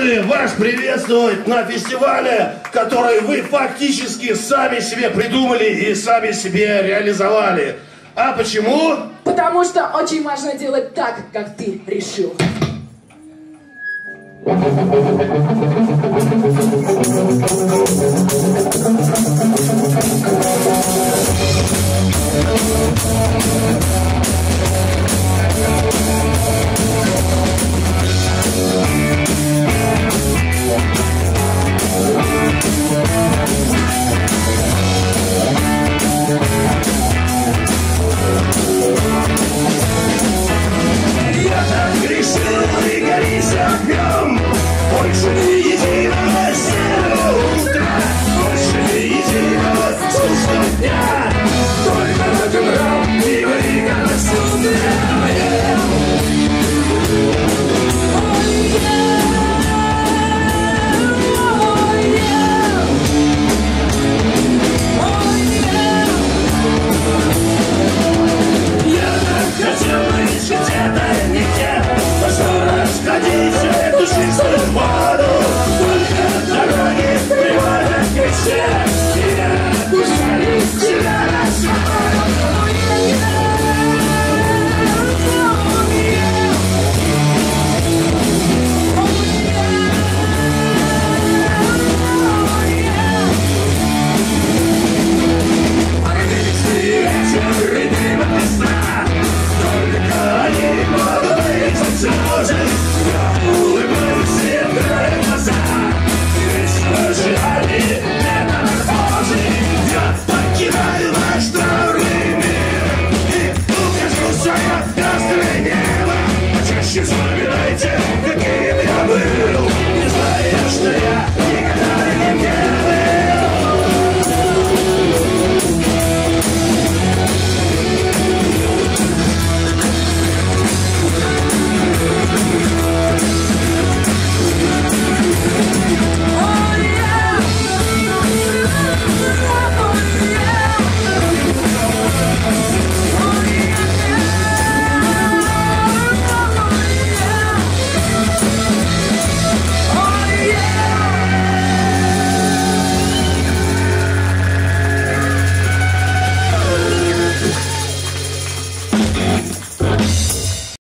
рады вас приветствовать на фестивале, который вы фактически сами себе придумали и сами себе реализовали. А почему? Потому что очень важно делать так, как ты решил. Yes! stay